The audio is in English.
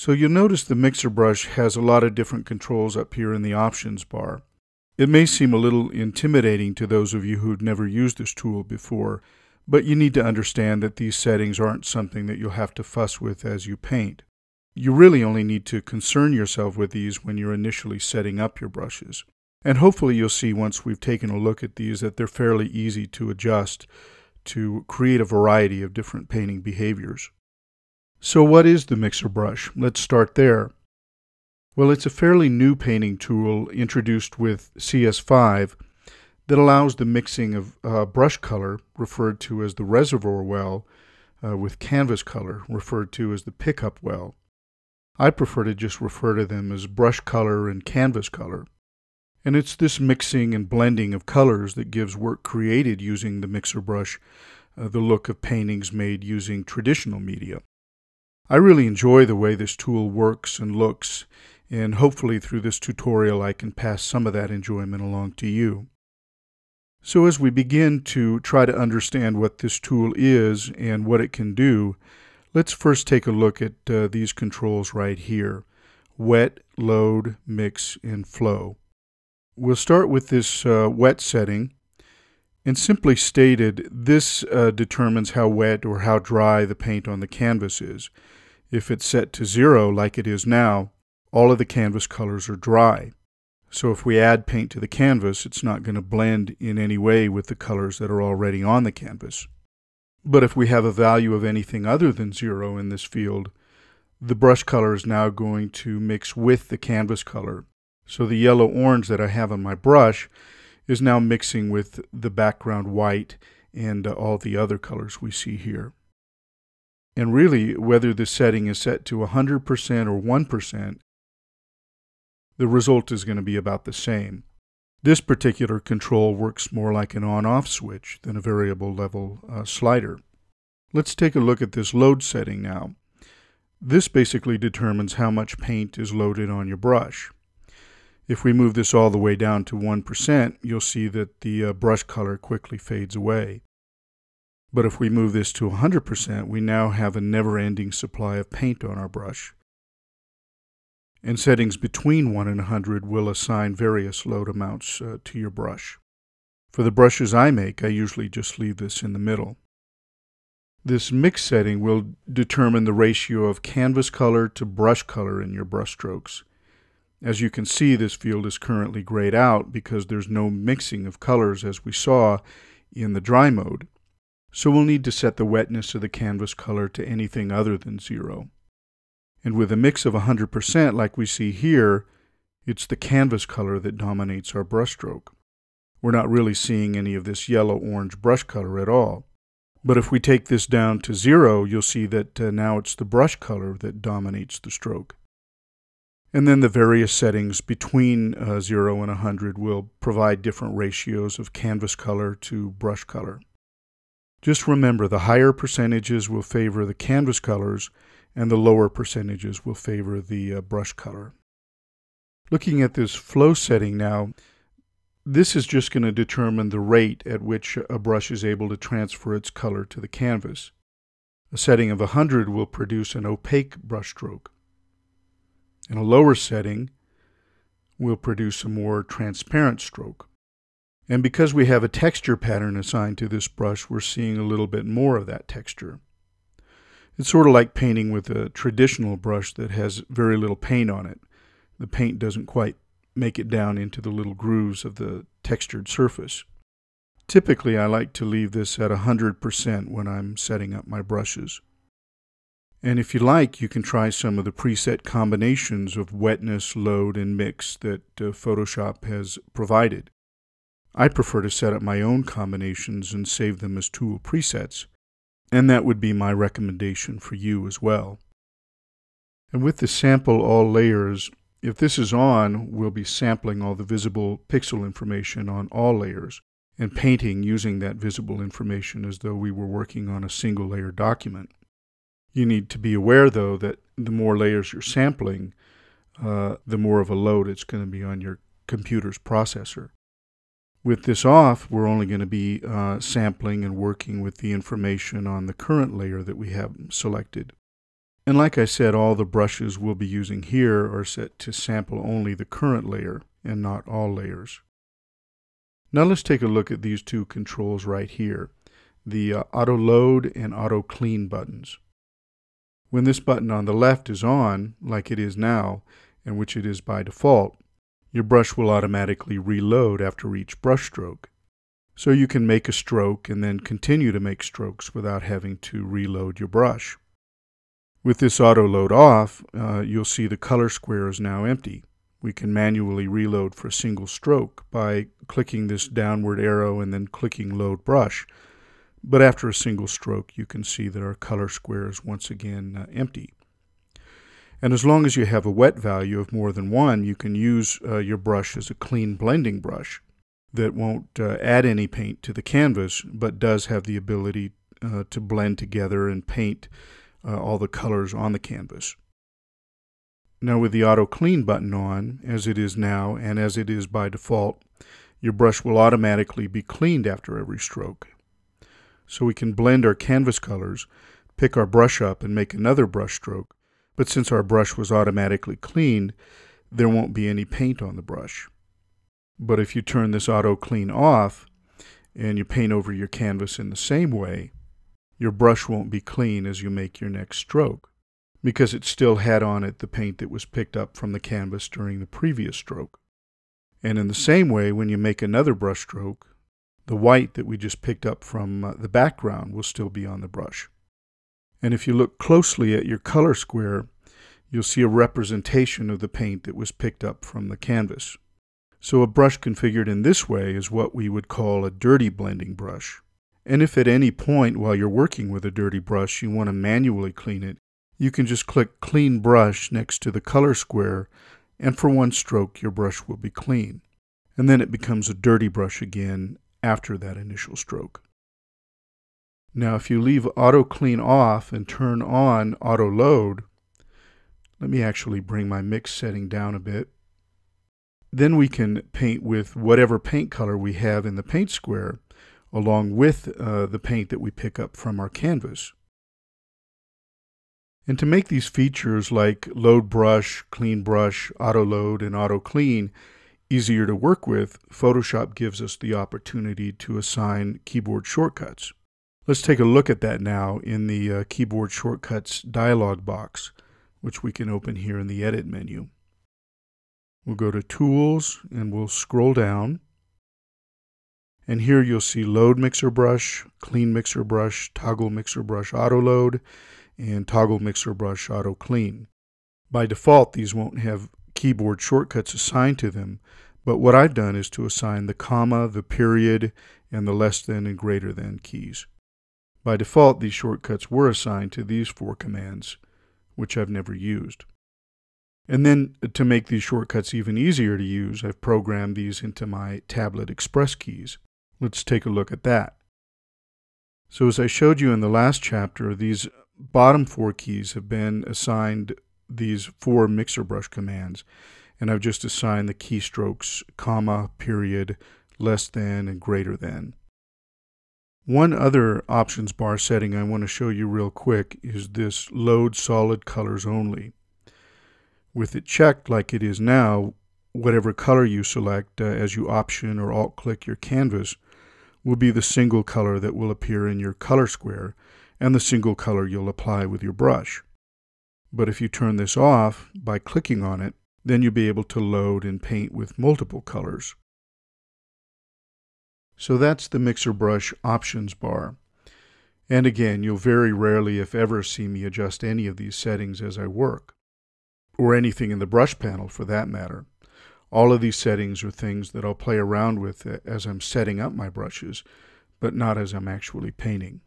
So you'll notice the mixer brush has a lot of different controls up here in the options bar. It may seem a little intimidating to those of you who've never used this tool before, but you need to understand that these settings aren't something that you'll have to fuss with as you paint. You really only need to concern yourself with these when you're initially setting up your brushes. And hopefully you'll see once we've taken a look at these that they're fairly easy to adjust to create a variety of different painting behaviors. So what is the mixer brush? Let's start there. Well, it's a fairly new painting tool introduced with CS5 that allows the mixing of uh, brush color, referred to as the reservoir well, uh, with canvas color, referred to as the pickup well. I prefer to just refer to them as brush color and canvas color. And it's this mixing and blending of colors that gives work created using the mixer brush uh, the look of paintings made using traditional media. I really enjoy the way this tool works and looks, and hopefully through this tutorial I can pass some of that enjoyment along to you. So as we begin to try to understand what this tool is and what it can do, let's first take a look at uh, these controls right here, wet, load, mix, and flow. We'll start with this uh, wet setting. And simply stated, this uh, determines how wet or how dry the paint on the canvas is. If it's set to zero like it is now, all of the canvas colors are dry. So if we add paint to the canvas, it's not going to blend in any way with the colors that are already on the canvas. But if we have a value of anything other than zero in this field, the brush color is now going to mix with the canvas color so the yellow orange that I have on my brush is now mixing with the background white and uh, all the other colors we see here. And really, whether the setting is set to 100% or 1%, the result is going to be about the same. This particular control works more like an on-off switch than a variable level uh, slider. Let's take a look at this load setting now. This basically determines how much paint is loaded on your brush. If we move this all the way down to 1%, you'll see that the uh, brush color quickly fades away. But if we move this to 100%, we now have a never-ending supply of paint on our brush. And settings between 1 and 100 will assign various load amounts uh, to your brush. For the brushes I make, I usually just leave this in the middle. This mix setting will determine the ratio of canvas color to brush color in your brushstrokes. As you can see, this field is currently grayed out because there's no mixing of colors as we saw in the dry mode. So we'll need to set the wetness of the canvas color to anything other than zero. And with a mix of 100% like we see here, it's the canvas color that dominates our brushstroke. We're not really seeing any of this yellow-orange brush color at all. But if we take this down to zero, you'll see that uh, now it's the brush color that dominates the stroke. And then the various settings between uh, 0 and 100 will provide different ratios of canvas color to brush color. Just remember the higher percentages will favor the canvas colors and the lower percentages will favor the uh, brush color. Looking at this flow setting now, this is just going to determine the rate at which a brush is able to transfer its color to the canvas. A setting of 100 will produce an opaque brushstroke. In a lower setting, we'll produce a more transparent stroke. And because we have a texture pattern assigned to this brush, we're seeing a little bit more of that texture. It's sort of like painting with a traditional brush that has very little paint on it. The paint doesn't quite make it down into the little grooves of the textured surface. Typically, I like to leave this at 100% when I'm setting up my brushes. And if you like, you can try some of the preset combinations of wetness, load, and mix that uh, Photoshop has provided. I prefer to set up my own combinations and save them as tool presets, and that would be my recommendation for you as well. And with the sample all layers, if this is on, we'll be sampling all the visible pixel information on all layers and painting using that visible information as though we were working on a single layer document. You need to be aware, though, that the more layers you're sampling, uh, the more of a load it's going to be on your computer's processor. With this off, we're only going to be uh, sampling and working with the information on the current layer that we have selected. And like I said, all the brushes we'll be using here are set to sample only the current layer and not all layers. Now let's take a look at these two controls right here, the uh, auto load and auto clean buttons. When this button on the left is on, like it is now, and which it is by default, your brush will automatically reload after each brush stroke. So you can make a stroke and then continue to make strokes without having to reload your brush. With this auto load off, uh, you'll see the color square is now empty. We can manually reload for a single stroke by clicking this downward arrow and then clicking load brush. But after a single stroke, you can see that our color square is once again uh, empty. And as long as you have a wet value of more than one, you can use uh, your brush as a clean blending brush that won't uh, add any paint to the canvas, but does have the ability uh, to blend together and paint uh, all the colors on the canvas. Now with the auto clean button on, as it is now and as it is by default, your brush will automatically be cleaned after every stroke. So we can blend our canvas colors, pick our brush up and make another brush stroke, but since our brush was automatically cleaned, there won't be any paint on the brush. But if you turn this auto clean off and you paint over your canvas in the same way, your brush won't be clean as you make your next stroke because it still had on it the paint that was picked up from the canvas during the previous stroke. And in the same way, when you make another brush stroke, the white that we just picked up from uh, the background will still be on the brush. And if you look closely at your color square, you'll see a representation of the paint that was picked up from the canvas. So a brush configured in this way is what we would call a dirty blending brush. And if at any point while you're working with a dirty brush you want to manually clean it, you can just click Clean Brush next to the color square, and for one stroke your brush will be clean. And then it becomes a dirty brush again after that initial stroke. Now if you leave Auto Clean off and turn on Auto Load, let me actually bring my mix setting down a bit. Then we can paint with whatever paint color we have in the paint square along with uh, the paint that we pick up from our canvas. And to make these features like load brush, clean brush, auto load, and auto clean easier to work with, Photoshop gives us the opportunity to assign keyboard shortcuts. Let's take a look at that now in the uh, keyboard shortcuts dialog box, which we can open here in the edit menu. We'll go to tools and we'll scroll down and here you'll see load mixer brush, clean mixer brush, toggle mixer brush auto load, and toggle mixer brush auto clean. By default, these won't have keyboard shortcuts assigned to them, but what I've done is to assign the comma, the period, and the less than and greater than keys. By default, these shortcuts were assigned to these four commands, which I've never used. And then uh, to make these shortcuts even easier to use, I've programmed these into my tablet express keys. Let's take a look at that. So as I showed you in the last chapter, these bottom four keys have been assigned these four mixer brush commands. And I've just assigned the keystrokes comma, period, less than, and greater than. One other options bar setting I want to show you real quick is this load solid colors only. With it checked like it is now, whatever color you select uh, as you option or alt click your canvas will be the single color that will appear in your color square and the single color you'll apply with your brush. But if you turn this off by clicking on it, then you'll be able to load and paint with multiple colors. So that's the Mixer Brush options bar. And again, you'll very rarely, if ever, see me adjust any of these settings as I work, or anything in the brush panel for that matter. All of these settings are things that I'll play around with uh, as I'm setting up my brushes, but not as I'm actually painting.